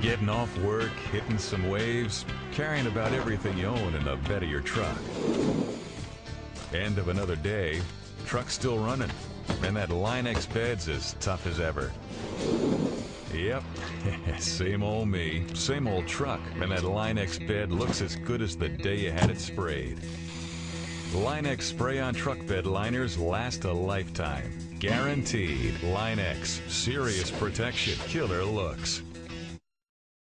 Getting off work, hitting some waves, carrying about everything you own in the bed of your truck. End of another day, truck's still running, and that LINE X bed's as tough as ever. Yep, same old me, same old truck, and that LINE X bed looks as good as the day you had it sprayed. LINE X spray-on truck bed liners last a lifetime. Guaranteed. LINE X, serious protection, killer looks.